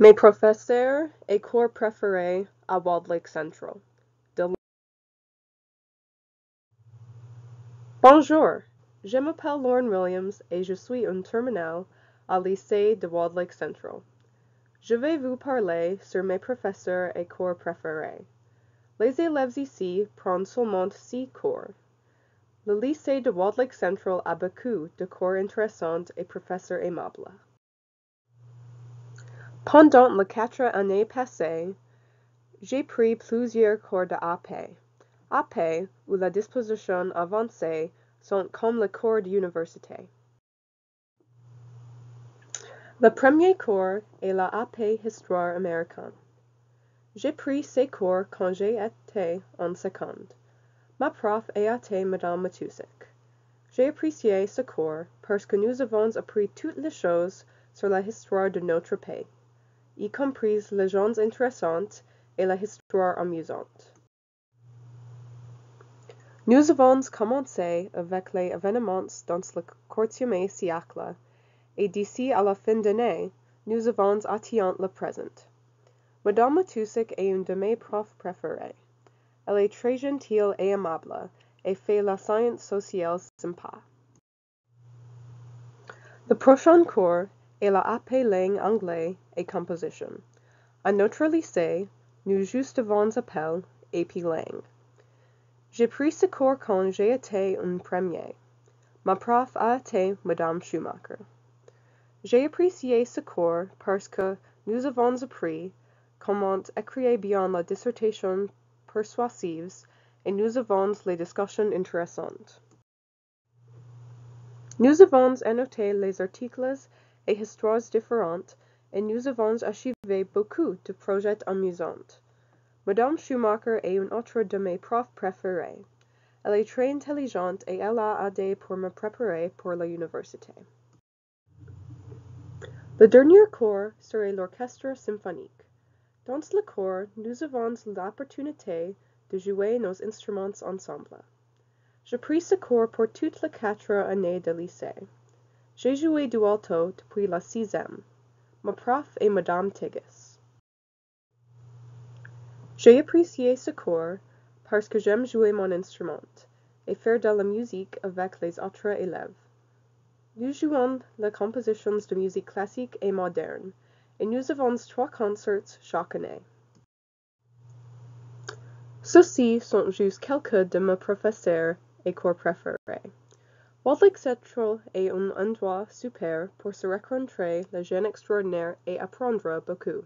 Mes professeurs et cours préférés à Walled Lake Central. De... Bonjour, je m'appelle Lauren Williams et je suis un terminal à lycée de Walled Lake Central. Je vais vous parler sur mes professeurs et cours préférés. Les élèves ici prennent seulement six cours. Le lycée de Walled Lake Central a beaucoup de cours intéressants et professeurs aimables. Pendant les quatre années passées, j'ai pris plusieurs cours de AP. AP, ou la disposition avancée, sont comme les cours d'université. Le premier cours est la AP Histoire américaine. J'ai pris ces cours quand été en seconde. Ma prof a été Madame Matusik. J'ai apprécié ce cours parce que nous avons appris toutes les choses sur la histoire de notre pays y compris les gens intéressantes et la histoire amusante. Nous avons commencé avec les événements dans le quatrième siècle, et d'ici à la fin d'année, nous avons atteint le présent. Madame Matusik est une de mes profs préférées. Elle est très gentille et aimable, et fait la science sociale sympa. Le prochain cours et la AP langue anglais et composition. À notre lycée, nous juste avons appel AP langue. J'ai pris ce cours quand j'ai été un premier. Ma prof a été Madame Schumacher. J'ai apprécié ce cours parce que nous avons appris comment écrire bien la dissertation persuasive et nous avons les discussions intéressantes. Nous avons annoté les articles et histoires différentes, et nous avons achevé beaucoup de projets amusants. Madame Schumacher est une autre de mes profs préférées. Elle est très intelligente et elle a aidé pour me préparer pour l'université. Le dernier cours serait l'orchestre symphonique. Dans le cours, nous avons l'opportunité de jouer nos instruments ensemble. Je pris ce cours pour toutes les quatre années de lycée. J'ai joué du alto depuis la sixième. Ma prof est Madame Tigges. J'ai apprécié ce cours parce que j'aime jouer mon instrument et faire de la musique avec les autres élèves. Nous jouons les compositions de musique classique et moderne, et nous avons trois concerts chaque année. Ceux-ci sont juste quelques de mes professeurs et cours préférés. Lake Central est un endroit super pour se rencontrer les jeunes extraordinaires et apprendre beaucoup.